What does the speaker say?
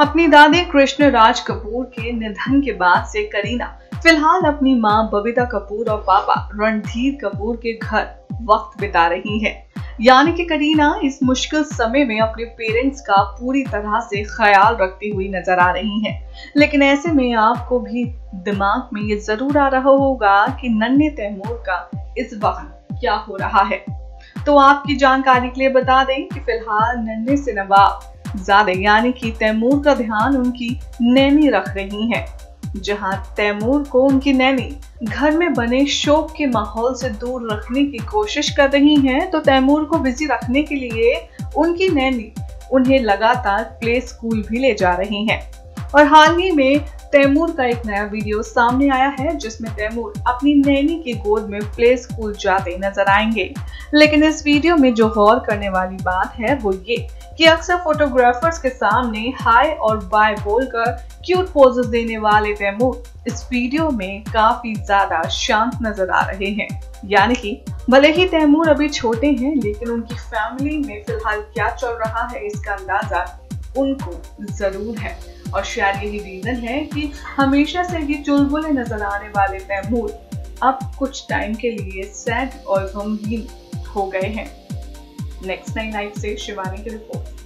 अपनी दादी कृष्ण राज कपूर के निधन के बाद से करीना फ़िलहाल अपनी माँ बबीता कपूर और पापा रणधीर कपूर के घर वक्त बिता रही हैं। यानी कि करीना इस मुश्किल समय में अपने पेरेंट्स का पूरी तरह से ख्याल रखती हुई नज़र आ रही हैं। लेकिन ऐसे में आपको भी दिमाग में ये ज़रूर आ रहा होगा कि नन्हे तैमूर का इस वक्त क्या हो रहा है तो आपकी जानकारी के लिए बता दें कि फ़िलहाल नन्हे से नवाब ज़्यादा यानी कि तैमूर का ध्यान उनकी नैनी रख रही हैं। जहाँ तैमूर को उनकी नैनी घर में बने शोक के माहौल से दूर रखने की कोशिश कर रही हैं तो तैमूर को बिज़ी रखने के लिए उनकी नैनी उन्हें लगातार प्ले स्कूल भी ले जा रही हैं। और हाल ही में तैमूर का एक नया वीडियो सामने आया है, जिसमें तैमूर अपनी नैनी की गोद में प्ले स्कूल जाते नज़र आएँगे। लेकिन इस वीडियो में जो गौर करने वाली बात है, वो ये कि अक्सर फोटोग्राफर्स के सामने हाय और बाय बोलकर क्यूट पोजेस देने वाले तैमूर इस वीडियो में काफ़ी ज़्यादा शांत नज़र आ रहे हैं। यानी कि भले ही तैमूर अभी छोटे हैं, लेकिन उनकी फैमिली में फ़िलहाल क्या चल रहा है, इसका अंदाज़ा उनको ज़रूर है। और शायद यही रीजन है कि हमेशा से ही चुलबुले नज़र आने वाले तैमूर अब कुछ टाइम के लिए सैड और गमगीन हो गए हैं। नेक्स्ट नाइन लाइफ से शिवानी की रिपोर्ट